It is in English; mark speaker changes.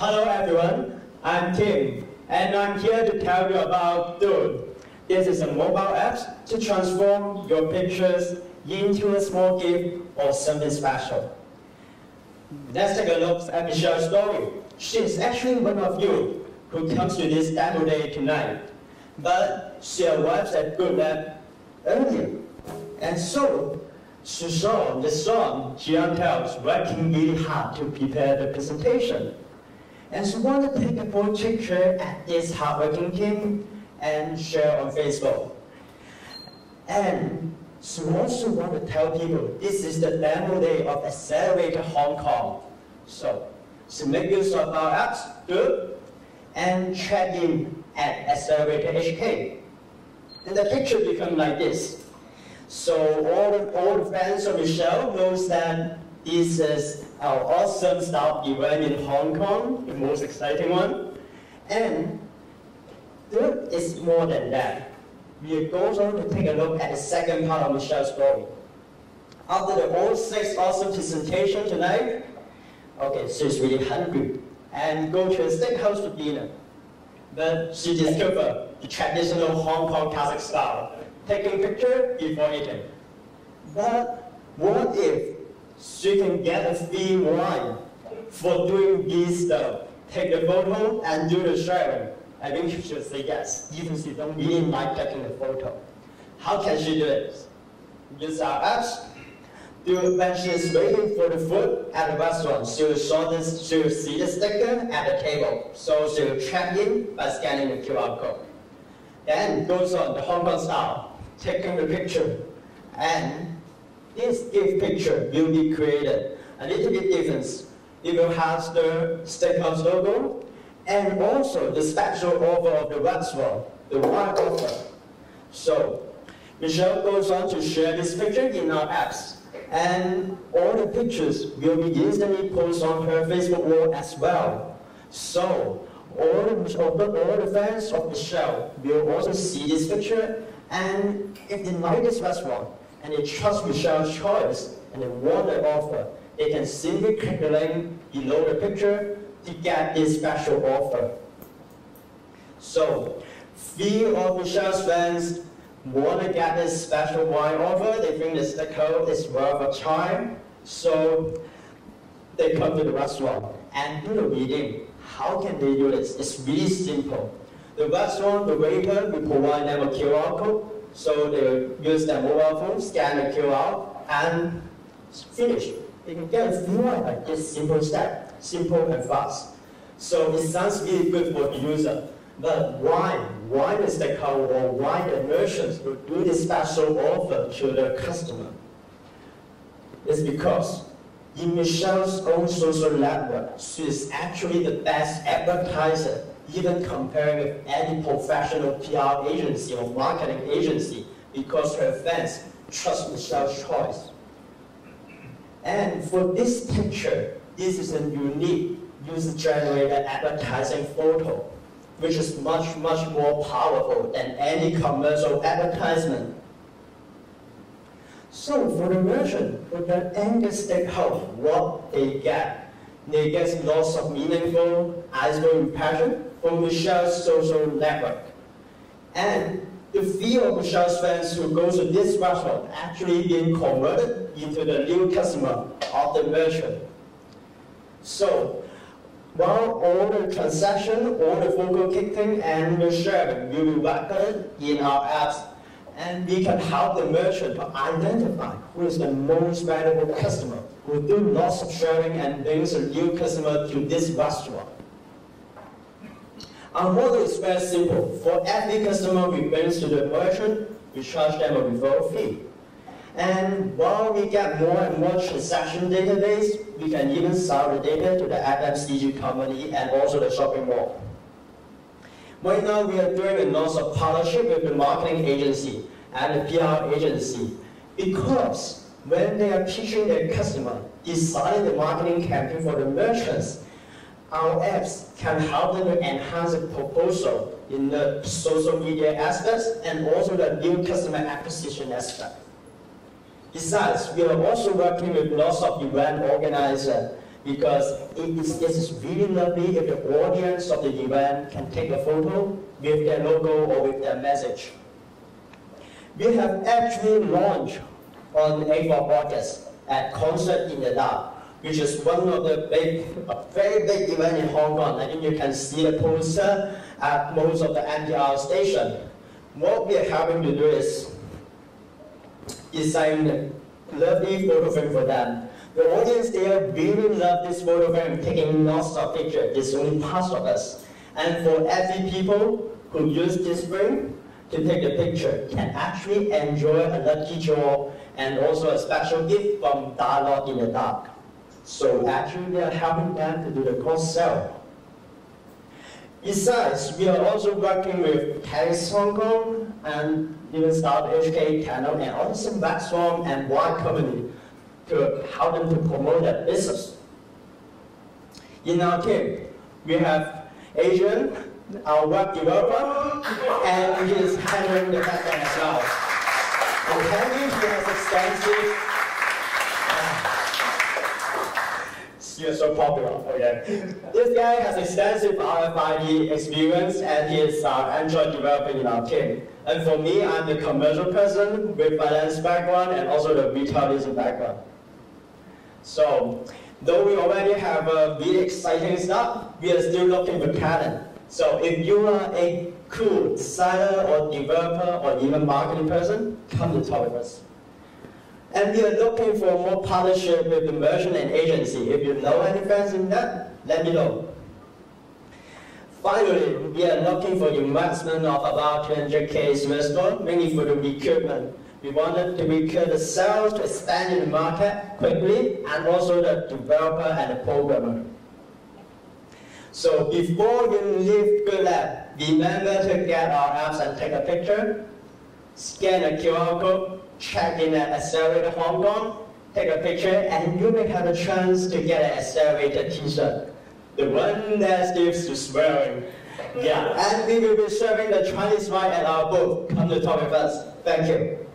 Speaker 1: Hello everyone, I'm Tim, and I'm here to tell you about Dood. This is a mobile app to transform your pictures into a small gift or something special. Let's take a look at Michelle's story. She's actually one of you who comes to this demo day tonight, but she arrives at Good Lab earlier. And so, she saw the son, Jian Tao's, working really hard to prepare the presentation. And she wanted to take a full picture at this hardworking team and share on Facebook. And she also wanted to tell people this is the demo day of Accelerator Hong Kong. So she make use of our apps, Dood, and check in at Accelerator HK. And the picture become like this. So all the, all the fans of Michelle knows that this is our awesome staff event in Hong Kong, the most exciting one. And there is more than that. We are on to take a look at the second part of Michelle's story. After the all six awesome presentation tonight, okay, she's really hungry and go to a steakhouse for dinner. But she discovered the traditional Hong Kong classic style, taking picture before eating. But what if she can get a free wine for doing this stuff? Take the photo and do the sharing. I think she should say yes, even if she don't really like taking the photo. How can she do it? Use our apps. Do, when she is waiting for the food at the restaurant, she will show this, she will see the sticker at the table. So she will check in by scanning the QR code. Then goes on the Hong Kong style, taking the picture. And this gift picture will be created. A little bit different. It will have the steakhouse logo and also the special offer of uh, the restaurant, the wine offer. So Michelle goes on to share this picture in our apps. And all the pictures will be instantly posted on her Facebook wall as well. So all the, all the fans of Michelle will also see this picture. And if they like this restaurant and they trust Michelle's choice and they want the offer, they can simply click the link below the picture to get this special offer. So, few of Michelle's fans want to get this special wine offer. They think this the code is worth a try. So, they come to the restaurant and do the reading. How can they do this? It's really simple. The restaurant, the waiter will provide them a QR code. So they use their mobile phone, scan the QR, and finish. They can get a free by this simple step simple and fast. So it sounds really good for the user. But why? Why does the car or why the merchants will do this special offer to the customer? It's because in Michelle's own social network, she is actually the best advertiser, even comparing with any professional PR agency or marketing agency, because her fans trust Michelle's choice. And for this picture, this is a unique user-generated advertising photo, which is much, much more powerful than any commercial advertisement. So for the merchant, for the end stakeholder, what they get, they get lots of meaningful, eyes impression from Michelle's social network. And the few of Michelle's fans who go to this restaurant actually being converted into the new customer of the merchant. So while all the transaction, all the photo taking and the sharing will be recorded in our apps, and we can help the merchant to identify who is the most valuable customer, who do lots of sharing and brings a new customer to this restaurant. Our model is very simple. For every customer we bring to the merchant, we charge them a referral fee. And while we get more and more transaction database, we can even sell the data to the FMCG company and also the shopping mall. Right now, we are doing a lots of partnership with the marketing agency and the PR agency because when they are pitching their customer, designing the marketing campaign for the merchants, our apps can help them to enhance the proposal in the social media aspects and also the new customer acquisition aspect. Besides, we are also working with lots of event organizers because it is, it is really lovely if the audience of the event can take a photo with their logo or with their message. We have actually launched on 8th of August at Concert in the Dark, which is one of the big, a very big event in Hong Kong. I think you can see the poster at most of the MTR station. What we are having to do is design a lovely photo frame for them. The audience there really love this photo frame, taking lots of pictures. It's only part of us. And for every people who use this frame to take the picture can actually enjoy a lucky draw and also a special gift from Dialogue in the Dark. So actually we are helping them to do the cross sell. Besides, we are also working with Tennis Hong Kong and even start HK Channel and also Maxwell and Y Company to help them to promote their business. In our team, we have Asian, our web developer, and he is handling the backend as well. And Henry, he has extensive You're so popular, okay. this guy has extensive RFID experience and he is uh, Android developer in our team. And for me, I'm the commercial person with finance background and also the retailism background. So, though we already have a really exciting stuff, we are still looking for talent. So if you are a cool designer or developer or even marketing person, come to talk with us. And we are looking for more partnership with the merchant and agency. If you know any friends in that, let me know. Finally, we are looking for investment of about 200k US dollar, mainly for the recruitment. We wanted to recruit the sales to expand in the market quickly, and also the developer and the programmer. So before you leave Good Lab, remember to get our apps and take a picture, scan a QR code, check in at Accelerator Hong Kong, take a picture, and you may have a chance to get an Accelerator t-shirt. The one that gives to swearing. Yeah, and we will be serving the Chinese wine at our booth. Come to talk with us. Thank you.